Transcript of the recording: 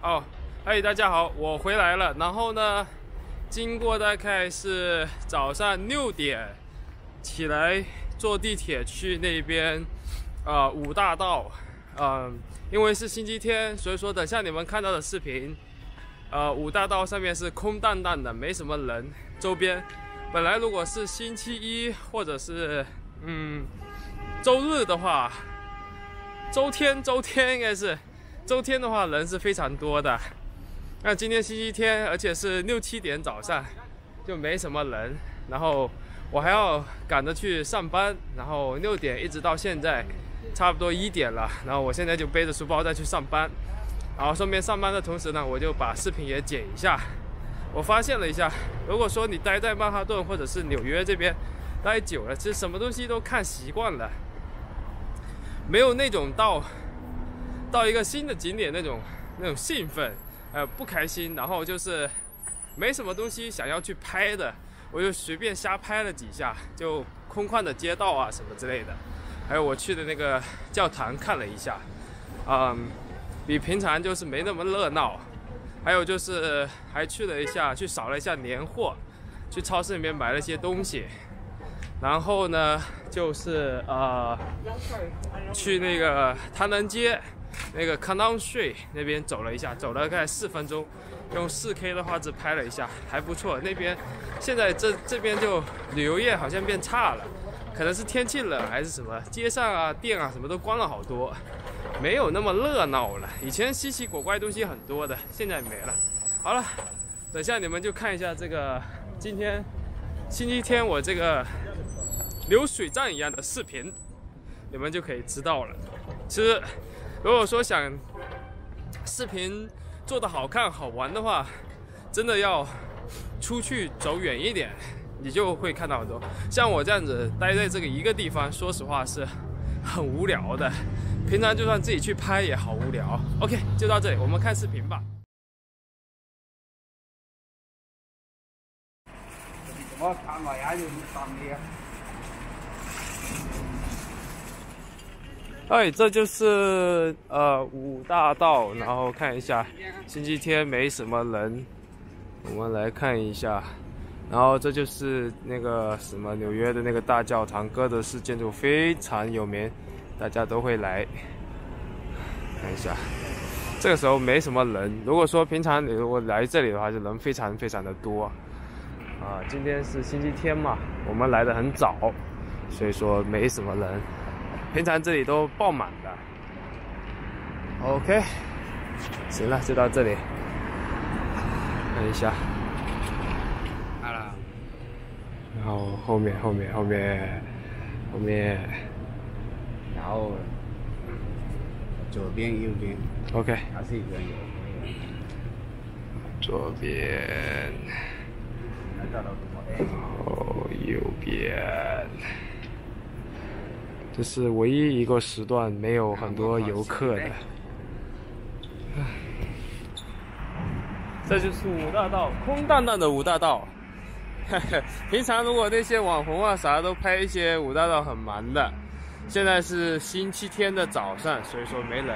哦，嗨，大家好，我回来了。然后呢，经过大概是早上六点起来坐地铁去那边，呃，五大道。嗯，因为是星期天，所以说等下你们看到的视频，呃，五大道上面是空荡荡的，没什么人。周边本来如果是星期一或者是嗯周日的话，周天周天应该是。周天的话人是非常多的，那今天星期天，而且是六七点早上，就没什么人。然后我还要赶着去上班，然后六点一直到现在，差不多一点了。然后我现在就背着书包再去上班，然后顺便上班的同时呢，我就把视频也剪一下。我发现了一下，如果说你待在曼哈顿或者是纽约这边待久了，其实什么东西都看习惯了，没有那种到。到一个新的景点那种那种兴奋，呃不开心，然后就是没什么东西想要去拍的，我就随便瞎拍了几下，就空旷的街道啊什么之类的，还有我去的那个教堂看了一下，嗯，比平常就是没那么热闹，还有就是还去了一下，去扫了一下年货，去超市里面买了些东西，然后呢就是呃去那个唐人街。那个 Canal Street 那边走了一下，走了大概四分钟，用 4K 的画质拍了一下，还不错。那边现在这这边就旅游业好像变差了，可能是天气冷还是什么，街上啊店啊什么都关了好多，没有那么热闹了。以前稀奇古怪东西很多的，现在没了。好了，等下你们就看一下这个今天星期天我这个流水账一样的视频，你们就可以知道了。其实。如果说想视频做的好看好玩的话，真的要出去走远一点，你就会看到很多。像我这样子待在这个一个地方，说实话是很无聊的。平常就算自己去拍也好无聊。OK，就到这里，我们看视频吧。我看我也有放的。哎，这就是呃五大道，然后看一下，星期天没什么人，我们来看一下，然后这就是那个什么纽约的那个大教堂，哥德式建筑非常有名，大家都会来看一下。这个时候没什么人，如果说平常你如果来这里的话，就人非常非常的多。啊，今天是星期天嘛，我们来的很早，所以说没什么人。平常这里都爆满的，OK，行了，就到这里，看一下，好了，然后后面后面后面后面，然后左边右边，OK，还是一个有，左边，然后右边。这是唯一一个时段没有很多游客的。这就是五大道，空荡荡的五大道。平常如果那些网红啊啥都拍一些五大道很忙的，现在是星期天的早上，所以说没人。